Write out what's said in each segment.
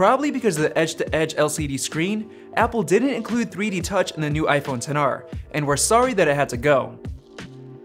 Probably because of the edge-to-edge -edge LCD screen, Apple didn't include 3D Touch in the new iPhone XR, and we're sorry that it had to go.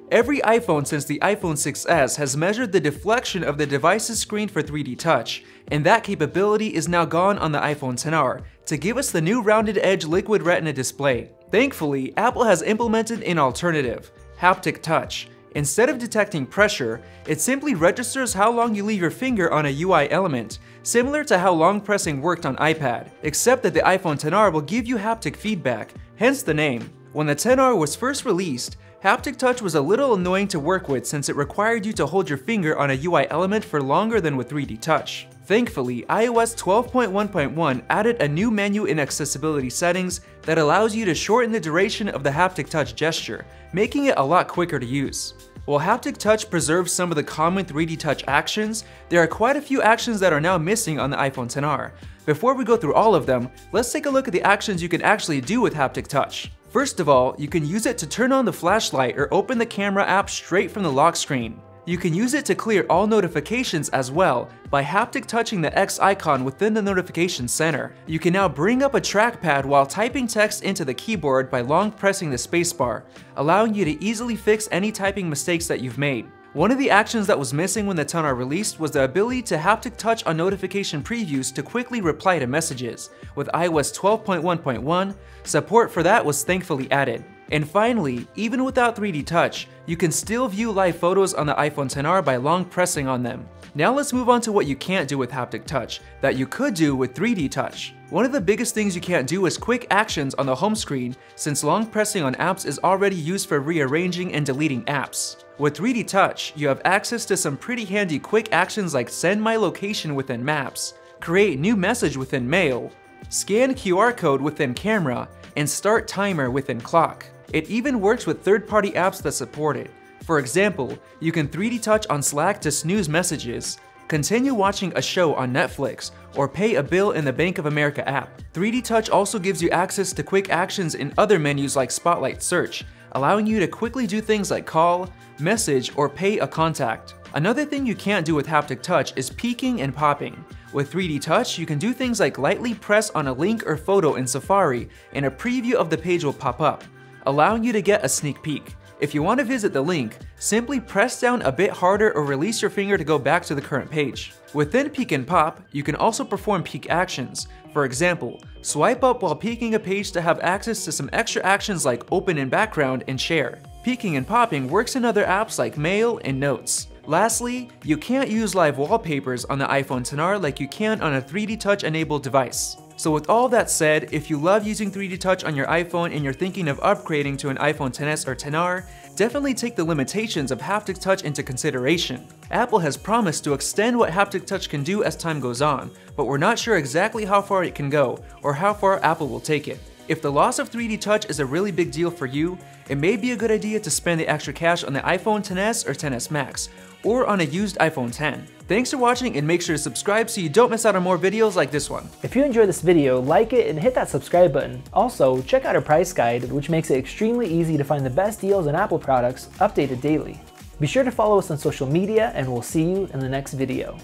Every iPhone since the iPhone 6s has measured the deflection of the device's screen for 3D Touch, and that capability is now gone on the iPhone XR to give us the new rounded edge liquid retina display. Thankfully, Apple has implemented an alternative, haptic touch. Instead of detecting pressure, it simply registers how long you leave your finger on a UI element, similar to how long pressing worked on iPad, except that the iPhone XR will give you haptic feedback, hence the name. When the XR was first released, Haptic Touch was a little annoying to work with since it required you to hold your finger on a UI element for longer than with 3D Touch. Thankfully, iOS 12.1.1 added a new menu in accessibility settings that allows you to shorten the duration of the haptic touch gesture, making it a lot quicker to use. While haptic touch preserves some of the common 3D touch actions, there are quite a few actions that are now missing on the iPhone XR. Before we go through all of them, let's take a look at the actions you can actually do with haptic touch. First of all, you can use it to turn on the flashlight or open the camera app straight from the lock screen. You can use it to clear all notifications as well by haptic touching the X icon within the notification center. You can now bring up a trackpad while typing text into the keyboard by long pressing the spacebar, allowing you to easily fix any typing mistakes that you've made. One of the actions that was missing when the XR released was the ability to haptic touch on notification previews to quickly reply to messages. With iOS 12.1.1, support for that was thankfully added. And finally, even without 3D touch, you can still view live photos on the iPhone XR by long pressing on them. Now let's move on to what you can't do with haptic touch, that you could do with 3D touch. One of the biggest things you can't do is quick actions on the home screen, since long pressing on apps is already used for rearranging and deleting apps. With 3D Touch, you have access to some pretty handy quick actions like send my location within Maps, create new message within Mail, scan QR code within Camera, and start timer within Clock. It even works with third-party apps that support it. For example, you can 3D Touch on Slack to snooze messages, continue watching a show on Netflix, or pay a bill in the Bank of America app. 3D Touch also gives you access to quick actions in other menus like Spotlight Search, allowing you to quickly do things like call, message, or pay a contact. Another thing you can't do with haptic touch is peeking and popping. With 3D Touch, you can do things like lightly press on a link or photo in Safari and a preview of the page will pop up, allowing you to get a sneak peek. If you want to visit the link, simply press down a bit harder or release your finger to go back to the current page. Within Peek and Pop, you can also perform peek actions. For example, swipe up while peeking a page to have access to some extra actions like open in background and share. Peeking and popping works in other apps like Mail and Notes. Lastly, you can't use live wallpapers on the iPhone XR like you can on a 3D Touch enabled device. So with all that said, if you love using 3D Touch on your iPhone and you're thinking of upgrading to an iPhone XS or XR, definitely take the limitations of haptic touch into consideration. Apple has promised to extend what haptic touch can do as time goes on, but we're not sure exactly how far it can go, or how far Apple will take it. If the loss of 3D touch is a really big deal for you, it may be a good idea to spend the extra cash on the iPhone XS or XS Max, or on a used iPhone 10. Thanks for watching and make sure to subscribe so you don't miss out on more videos like this one. If you enjoyed this video, like it and hit that subscribe button. Also, check out our price guide, which makes it extremely easy to find the best deals on Apple products updated daily. Be sure to follow us on social media and we'll see you in the next video.